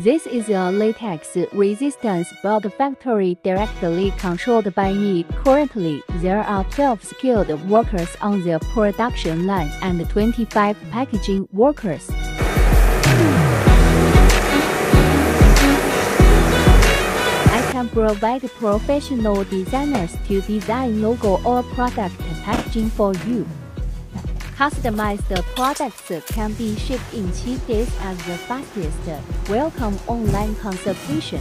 This is a latex resistance built factory directly controlled by me. Currently, there are 12 skilled workers on the production line and 25 packaging workers. I can provide professional designers to design logo or product packaging for you. Customized products can be shipped in cheap days as the fastest. Welcome online consultation.